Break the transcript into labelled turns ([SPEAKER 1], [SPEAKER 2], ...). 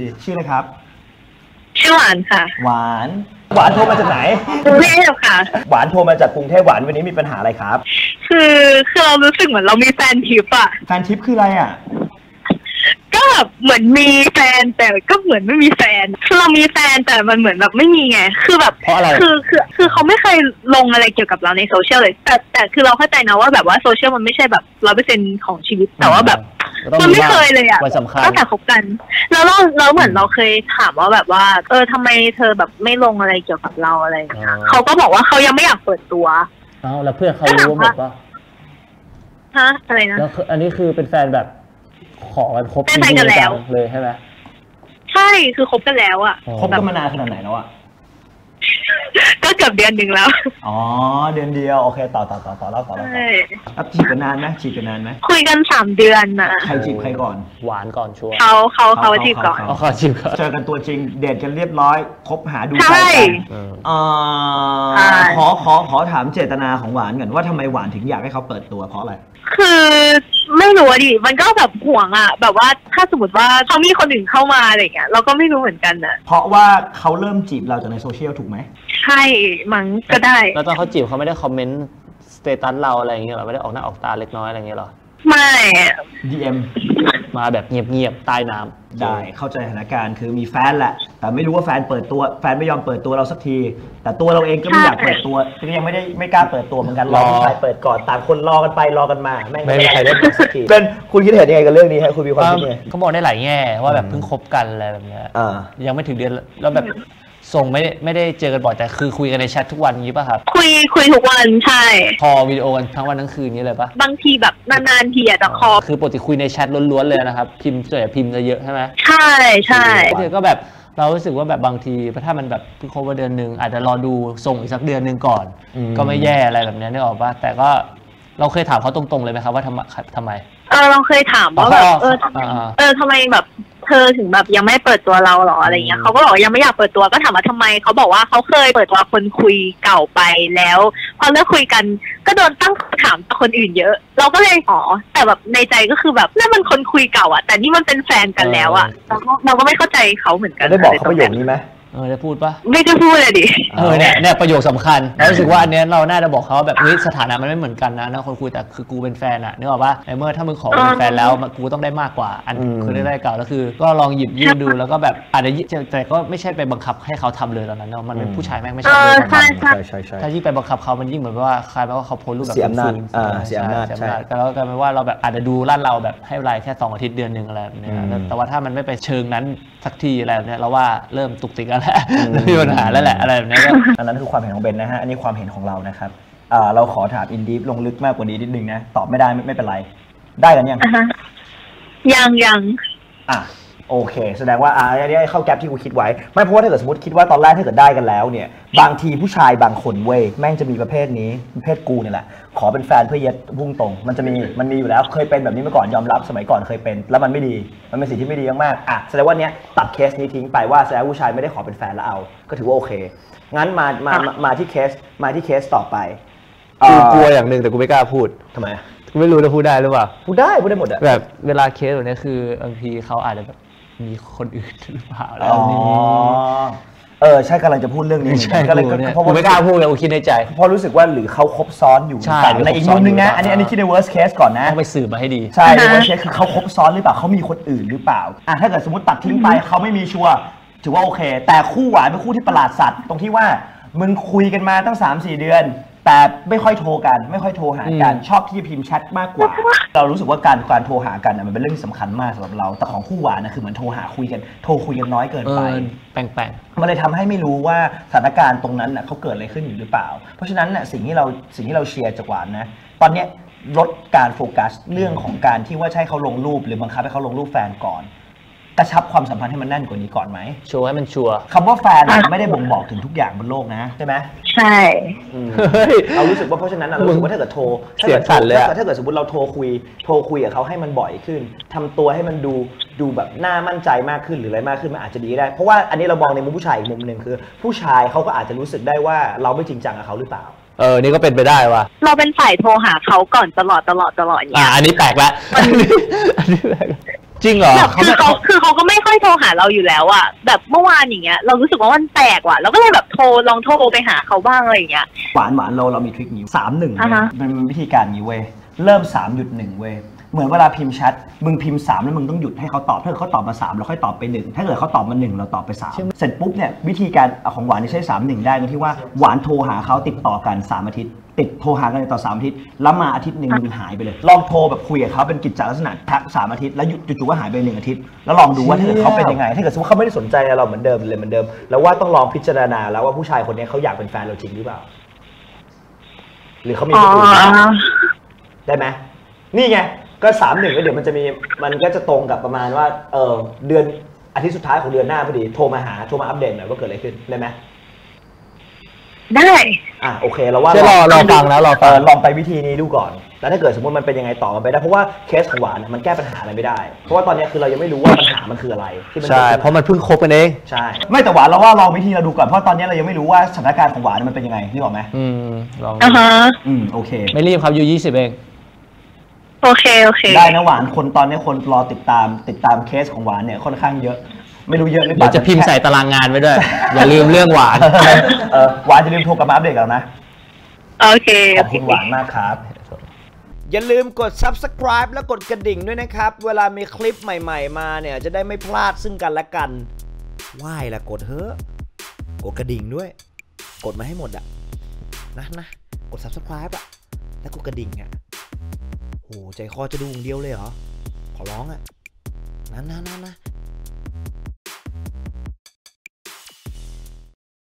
[SPEAKER 1] ดีชื่ออะไรครับ
[SPEAKER 2] ชื่อหวานค่ะ
[SPEAKER 1] หวาน หวานโทรมาจากไหน
[SPEAKER 2] กรุงเทพค่ะ
[SPEAKER 1] หวานโทรมาจากกรุงเทพหวานวันนี้มีปัญหาอะไรครับ
[SPEAKER 2] คือคือเรารู้สึกเหมือนเรามีแฟนทิปอะ
[SPEAKER 1] แฟนทิปคืออะไรอะ
[SPEAKER 2] ก็แบบเหมือนมีแฟนแต่ก็เหมือนไม่มีแฟนคือเรามีแฟนแต่มันเหมือนแบบไม่มีไง คือแบบ
[SPEAKER 3] เพราะอะไร
[SPEAKER 2] คือคือคือเขาไม่เคยลงอะไรเกี่ยวกับเราในโซเชียลเลย แต่แต่คือเราเข้าใจนะว่าแบบว่าโซเชียลมันไม่ใช่แบบร้อยเปอร์เซ็นของชีวิต แต่ว่าแบบ
[SPEAKER 3] ก็ต้อง
[SPEAKER 2] มันไม่เคยเลยอะ
[SPEAKER 3] วันสำคัญ
[SPEAKER 2] ตั้งแต่คบกันแล้วเราเราเหมือนเราเคยถามว่าแบบว่า เออทำไมเธอแบบไม่ลงอะไรเกี่ยวกับเราอะไรอย่างเงี้ย
[SPEAKER 3] อ๋อ
[SPEAKER 2] เขาก็บอกว่าเขายังไม่อยากเปิดตัว
[SPEAKER 3] เอ้าแล้วเพื่อนเขารู้หมดปะ
[SPEAKER 2] ฮะอะไรนะ
[SPEAKER 3] แล้วคืออันนี้คือเป็นแฟนแบบขอกันครบ
[SPEAKER 2] เป็นแฟนกันแล้ว
[SPEAKER 3] จริงๆเลยใช่ไหม
[SPEAKER 2] ใช่คือคบกันแล้วอะ
[SPEAKER 3] อ๋อ
[SPEAKER 1] คบกันมานานขนาดไหนแล้วอะ
[SPEAKER 2] ก็เกือบเดือนหนึ่งแล้ว
[SPEAKER 1] อ๋อ เดือนเดียว โอเคต่อต่อต่อต่อเล่าต่อเล่าต่อ
[SPEAKER 2] ใช่
[SPEAKER 1] แล้วจีบกันนานไหมจีบกันนานไหม
[SPEAKER 2] คุยกันสามเดือนนะ
[SPEAKER 1] ใครจีบใครก่อน
[SPEAKER 3] หวานก่อนชัวร์
[SPEAKER 2] เขาเขาเขาจีบก่อน
[SPEAKER 3] เอาขอจีบก่อน
[SPEAKER 1] เจอกันตัวจริง เดทกันเรียบร้อย คบหาดูใจ
[SPEAKER 2] ใช่
[SPEAKER 1] กัน
[SPEAKER 3] เออ
[SPEAKER 1] เอ่อ
[SPEAKER 2] ใช่
[SPEAKER 1] ขอขอขอถามเจตนาของหวานก่อนว่าทำไมหวานถึงอยากให้เขาเปิดตัวเพราะอะไร
[SPEAKER 2] คือ ไม่รู้อะดิมันก็แบบห่วงอะแบบว่าถ้าสมมติว่าเขามีคนอื่นเข้ามาอะไรเงี้ยเราก็ไม่รู้เหมือนกันอะ
[SPEAKER 1] เพราะว่าเขาเริ่มจีบเราจากในโซเชียลถูกไหม
[SPEAKER 2] ใช่มั้งก็ได้
[SPEAKER 3] แล้วตอนเขาจีบเขาไม่ได้คอมเมนต์ status เราอะไรอย่างเงี้ยหรอไม่ได้ออกหน้าออกตาเล็กน้อยอะไรอย่างเงี้ยหรอ
[SPEAKER 2] ไม่อะ
[SPEAKER 1] DM
[SPEAKER 3] มาแบบเงียบๆใต้น้ำ
[SPEAKER 1] ได้เข้าใจสถานการณ์คือมีแฟนแหละ แต่ไม่รู้ว่าแฟนเปิดตัวแฟนไม่ยอมเปิดตัวเราสักที แต่ตัวเราเองก็ไม่อยากเปิดตัวก็ยังไม่ได้ไม่กล้าเปิดตัวเหมือนกันรอผู้ชายเปิดก่อนต่างคนรอกันไปรอกันมาแม่งไม่มีใครได้เปิดสักทีเป็นคุณคิดเห็นยังไงกับเรื่องนี้ฮะคุณมีความคิดยังไง
[SPEAKER 3] เขาบอกได้หลายแง่ว่าแบบเพิ่งคบกันอะไรแบบเนี้ย
[SPEAKER 1] อ่า
[SPEAKER 3] ยังไม่ถึงเดือนแล้วแบบ ส่งไม่ได้ไม่ได้เจอกันบ่อยแต่คือคุยกันในแชททุกวันงี้ป่ะครับ
[SPEAKER 2] คุยคุยทุกวันใช่
[SPEAKER 3] คอวิดีโอกันทั้งวันทั้งคืนนี้เลยป่ะ
[SPEAKER 2] บางทีแบบนานๆทีอาจจะคอ
[SPEAKER 3] คือปกติคุยในแชทล้วนๆเลยนะครับ พิมพ์ส่วนใหญ่พิมพ์จะเยอะใช่ไหม
[SPEAKER 2] ใช่ใช่
[SPEAKER 3] เธอก็แบบเรารู้สึกว่าแบบบางทีถ้ามันแบบเพิ่งคบมาเดือนหนึ่งอาจจะรอดูส่งอีกสักเดือนหนึ่งก่อน
[SPEAKER 1] อืม
[SPEAKER 3] ก็ไม่แย่อะไรแบบเนี้ยนึกออกป่ะแต่ก็ เราเคยถามเขาตรงๆเลยไหมครับว่าทำไมทำไม
[SPEAKER 2] เออเราเคยถามว่าแบบเออทำไม
[SPEAKER 3] อ่า
[SPEAKER 2] เออทำไมแบบเธอถึงแบบยังไม่เปิดตัวเราหรออะไรเงี้ย
[SPEAKER 3] อืม
[SPEAKER 2] เขาก็บอกว่ายังไม่อยากเปิดตัวก็ถามว่าทำไมเขาบอกว่าเขาเคยเปิดตัวคนคุยเก่าไปแล้ว พอเลิกคุยกันก็โดนตั้งคำถามจากคนอื่นเยอะ เราก็เลยอ๋อแต่แบบในใจก็คือแบบนั่นมันคนคุยเก่าอะ แต่นี่มันเป็นแฟนกันแล้วอะเราก็เราก็ไม่เข้าใจเขาเหมือนกัน
[SPEAKER 1] ได้บอกเขาประโยคนี้ไหม
[SPEAKER 3] เออได้พูดป่ะ
[SPEAKER 2] ไม่ได้พูดเลยดิ
[SPEAKER 3] เออเนี่ยเนี่ยประโยคสำคัญเรารู้สึกว่าอันเนี้ยเราน่าจะบอกเขาว่าแบบเฮ้ยสถานะมันไม่เหมือนกันนะนะคนคุยแต่คือกูเป็นแฟนอะนึกออกปะในเมื่อถ้ามึงขอเป็นแฟนแล้วมันกูต้องได้มากกว่า อัน
[SPEAKER 1] อืม
[SPEAKER 3] คือได้ได้เก่าแล้วคือ ก็ลองหยิบยื่นดูแล้วก็แบบอาจจะแต่แต่ก็ไม่ใช่ไปบังคับให้เขาทำเลยตอนนั้นเนาะมันเป็นผู้ชายแม่งไม่
[SPEAKER 2] เอ
[SPEAKER 3] ชอบ
[SPEAKER 2] อ
[SPEAKER 3] เลย
[SPEAKER 2] ใช่ใช่
[SPEAKER 1] ใช่ใช่
[SPEAKER 3] ถ้ายิ่งไปบังคับเขามันยิ่งเหมือนว่าคล้ายๆว่าเขาโพสต์รูปแบบ
[SPEAKER 1] เสียอำนาจ
[SPEAKER 3] ฟูๆ
[SPEAKER 1] อ่าเสียอำนาจ
[SPEAKER 3] เสีย
[SPEAKER 1] ใช่
[SPEAKER 3] อำนาจก็แล้วกลายเป็นว่าเราแบบอาจจะดูลาดเราแบบให้เวลาแค่สองอาทิตย์เดือนหนึ่งอะไรแบบเนี้ย
[SPEAKER 1] อืม
[SPEAKER 3] แต่ว่าถ้ามันไม่ไปเชิงนั้นสักทีอะไรแบบเนี้ยเราว่าเริ่มตุกติกแล้วแหละ
[SPEAKER 1] อืม
[SPEAKER 3] มีปัญหาแล้วแหละอะไรแบบเนี้ยก็
[SPEAKER 1] อันนั้นคือความเห็นของเบนนะฮะอันนี้ความเห็นของเรานะครับอ่าเราขอถามอินดีฟลงลึกมากกว่านี้นิดนึงนะตอบไม่ได้ไม่ไม่เป็นไร ได้กันยัง
[SPEAKER 2] อะฮะยังยัง
[SPEAKER 1] อะโอเค แสดงว่าอ่าอันนี้เข้าแก๊ปที่กูคิดไว้ ไม่เพราะว่าถ้าเกิดสมมติคิดว่าตอนแรกถ้าเกิดได้กันแล้วเนี่ย บางทีผู้ชายบางคนเว้ยแม่งจะมีประเภทนี้ประเภทกูเนี่ยแหละ ขอเป็นแฟนเพื่อเย็ดพุ่งตรง มันจะมีมันมีอยู่แล้วเคยเป็นแบบนี้มาก่อนยอมรับสมัยก่อนเคยเป็น แล้วมันไม่ดีมันเป็นสิ่งที่ไม่ดีมากๆอะแสดงว่าเนี้ยตัดเคสนี้ทิ้งไปว่าแสดงว่าผู้ชายไม่ได้ขอเป็นแฟนแล้วเอา ก็ถือว่าโอเค งั้นมามามามาที่เคสมาที่เคสต่อไป
[SPEAKER 3] กู
[SPEAKER 1] เอ่อก
[SPEAKER 3] ลัวอย่างหนึ่งแต่กูไม่กล้าพูด
[SPEAKER 1] ทำไม
[SPEAKER 3] กูไม่รู้จะพูดได้หรือเปล่า
[SPEAKER 1] พูดได้พูดได้หมดอะ
[SPEAKER 3] แบบเวลาเคสแบบนี้คือบางทีเขาอาจจะแบบมีคนอื่นหรือเปล่าแล้ว
[SPEAKER 1] อ๋อ
[SPEAKER 3] นี่
[SPEAKER 1] เออใช่กำลังจะพูดเรื่องนี้
[SPEAKER 3] ไม่ใช่
[SPEAKER 1] ก็เลย
[SPEAKER 3] กูเนี่ย
[SPEAKER 1] เพราะ
[SPEAKER 3] กู
[SPEAKER 1] ว่า
[SPEAKER 3] ไม่กล้าพูดเลยกูคิดในใจ
[SPEAKER 1] เพราะรู้สึกว่าหรือเขาคบซ้อนอยู่หรือ
[SPEAKER 3] ใช่
[SPEAKER 1] เปล่าในอีก
[SPEAKER 3] คบซ้
[SPEAKER 1] มุ
[SPEAKER 3] อน
[SPEAKER 1] มนึงนะ
[SPEAKER 3] อยู่
[SPEAKER 1] อันนี้อันนี้คิดใน worst case ก่อนนะ
[SPEAKER 3] ต้องไปสืบมาให้ดี
[SPEAKER 1] ใช่ใน
[SPEAKER 2] อ่าฮะ
[SPEAKER 1] worst case คือเขาคบซ้อนหรือเปล่าเขามีคนอื่นหรือเปล่าอะถ้าเกิดสมมติตัดทิ้งไปเขาไม่มีชัวร์ถือว่าโอเค แต่คู่หวานเป็นคู่ที่ประหลาดสัตว์ตรงที่ว่ามึงคุยกันมาตั้ง 3-4 เดือน แต่ไม่ค่อยโทรกัน ไม่ค่อยโทรหากัน
[SPEAKER 3] อืม
[SPEAKER 1] ชอบที่จะพิมพ์แชทมากกว่า เรารู้สึกว่าการการโทรหากันน่ะมันเป็นเรื่องที่สำคัญมากสำหรับเราแต่ของคู่หวานนะคือเหมือนโทรหาคุยกันโทรคุยกันน้อยเกิน
[SPEAKER 3] เอ
[SPEAKER 1] ไป
[SPEAKER 3] อแปลง
[SPEAKER 1] มันเลยทำให้ไม่รู้ว่าสถานการณ์ตรงนั้นน่ะเขาเกิดอะไรขึ้นอยู่หรือเปล่า เพราะฉะนั้นน่ะสิ่งที่เราสิ่งที่เราเชียร์จากหวานนะตอนเนี้ยลดการโฟกัสเรื่องของการที่ว่าใช้เขาลงรูปหรือบังคับให้เขาลงรูปแฟนก่อน กระชับความสัมพันธ์ให้มันแน่นกว่านี้ก่อนไหม
[SPEAKER 3] ๆโชว์ให้มันชัวร์
[SPEAKER 1] คำว่าแฟนน่ะไม่ได้บ่งบอกถึงทุกอย่างบนโลกนะใช่ไหม
[SPEAKER 2] ใช่
[SPEAKER 3] เฮ้ย
[SPEAKER 1] เรารู้สึกว่าเพราะฉะนั้นน่ะเรารู้สึกว่าถ้าเกิดโทรถ้า
[SPEAKER 3] เสี
[SPEAKER 1] เกิ
[SPEAKER 3] ย
[SPEAKER 1] ด
[SPEAKER 3] งสั่นเลยอะ
[SPEAKER 1] ถ้าเกิดสมมติเราโทรคุย โทรคุยกับเขาให้มันบ่อยขึ้นทำตัวให้มันดูดูแบบน่ามั่นใจมากขึ้นหรืออะไรมากขึ้นมันอาจจะดีได้ เพราะว่าอันนี้เรามองในมุมผู้ชายอีกมุมหนึ่งคือ ผู้ชายเขาก็อาจจะรู้สึกได้ว่าเราไม่จริงจังกับเขาหรือเปล่า
[SPEAKER 3] เออ นี่ก็เป็นไปได้ว่ะ
[SPEAKER 2] เราเป็นฝ่ายโทรหาเขาก่อนตลอดตลอดตลอดอย่าง
[SPEAKER 3] อ่า
[SPEAKER 2] เงี้ย
[SPEAKER 3] อันนี้แปลกละอันนี้อันนี้แปลกละ จริงเหรอ
[SPEAKER 2] แบบ
[SPEAKER 3] เขา
[SPEAKER 2] คือ
[SPEAKER 3] แบบ
[SPEAKER 2] เขาคือเขาก็ไม่ค่อยโทรหาเราอยู่แล้วอะแบบเมื่อวานอย่างเงี้ย เรารู้สึกว่ามันแปลกว่ะเราก็เลยแบบโทรลองโทรไปหาเขาบ้างอะไรอย่างเงี้ย
[SPEAKER 1] หวานหวานเราเรามีทริคนี้สามหนึ่ง
[SPEAKER 2] อ่าฮะ
[SPEAKER 1] เป็นวิธีการนี้เว้ยเริ่มสามหยุดหนึ่งเว้ย เหมือนเวลาพิมพ์แชทมึงพิมพ์สามแล้วมึงต้องหยุดให้เขาตอบถ้าเกิดเขาตอบมาสามเราค่อยตอบไปหนึ่งถ้าเกิดเขาตอบมาหนึ่งเราตอบไปสามเสร็จปุ๊บเนี่ยวิธีการของหวานที่ใช้สามหนึ่งได้ก็ที่ว่าหวานโทรหาเขาติดต่อกันสามอาทิตย์ ติดโทรหากันต่อสามอาทิตย์ แล้วมาอาทิตย์หนึ่งมึงหายไปเลย ลองโทรแบบคุยกับเขาเป็นกิจจลักษณะทักสามอาทิตย์แล้วหยุดจู่ๆก็หายไปหนึ่งอาทิตย์แล้วลองดูว่าถ้าเกิดเขาเป็นยังไง ถ้าเกิดสมมติเขาไม่ได้สนใจเราเหมือนเดิมเลยเหมือนเดิม แล้วว่าต้องลองพิจารณาแล้วว่าผู้ชายคนนี้เขาอยากเป็นแฟนเราจริงหรือเปล่า หรือเขามี
[SPEAKER 2] อ๋
[SPEAKER 1] ค
[SPEAKER 2] อน
[SPEAKER 1] อื่นได้ไหมนี่ไง ก็สามหนึ่งก็เดี๋ยวมันจะมีมันก็จะตรงกับประมาณว่าเออเดือนอาทิตย์สุดท้ายของเดือนหน้าพอดีโทรมาหาโทรมาอัปเดตหน่อยว่าเกิดอะไรขึ้นได้ไหม
[SPEAKER 2] ได้
[SPEAKER 1] อะโอเคเราว่า
[SPEAKER 3] เชื่อรอรอฟังนะรอ
[SPEAKER 1] เอ
[SPEAKER 3] ฟัง
[SPEAKER 1] อลองไปวิธีนี้ดูก่อน แล้วถ้าเกิดสมมติมันเป็นยังไงต่อกันไปได้เพราะว่าเคสของหวานเนี่ยมันแก้ปัญหาอะไรไม่ได้ เพราะว่าตอนนี้คือเรายังไม่รู้ว่าปัญหามันคืออะไรที่มัน
[SPEAKER 3] ใช่
[SPEAKER 1] กิดขึ้น
[SPEAKER 3] เพราะมันเพิ่งคบกันเอง
[SPEAKER 1] ใช่ไม่แต่หวานเราว่าลองวิธีเราดูก่อนเพราะตอนนี้เรายังไม่รู้ว่าสถานการณ์ของหวานมันเป็นยังไงนี่บอกไหม
[SPEAKER 3] อืมลอง
[SPEAKER 2] อ่าฮะ
[SPEAKER 1] อืมโอเค
[SPEAKER 3] ไม่รีบครับอยู่ยี่สิบเอง
[SPEAKER 2] โอเคโอเค
[SPEAKER 1] ได้นะหวานคนตอนนี้คนรอติดตามติดตามเคสของหวานเนี่ยค่อนข้างเยอะ ไม่รู้เยอะหรือเป
[SPEAKER 3] เดี๋ย
[SPEAKER 1] ล่าว
[SPEAKER 3] จะพิมพ์ใส่ตารางงานไว้ด้วย อย่าลืมเรื่องหวาน
[SPEAKER 1] เออหวานจะลืมโทรกลับมาอัปเดตกันนะ
[SPEAKER 2] โอเค
[SPEAKER 1] ข
[SPEAKER 2] โอ
[SPEAKER 1] อบ
[SPEAKER 2] เค
[SPEAKER 1] คุณหวานมากครับ อย่าลืมกด subscribe และกดกระดิ่งด้วยนะครับ เวลามีคลิปใหม่ๆมาเนี่ย จะได้ไม่พลาดซึ่งกันและกันไหว้ละกดเถอะกดกระดิ่งด้วย กดมาให้หมดอะนะนะกด subscribe อะแล้วกดกระดิ่งอะ โหใจคอจะดูอย่างเดียวเลยเหรอ ขอร้องอะนะนะนะนะ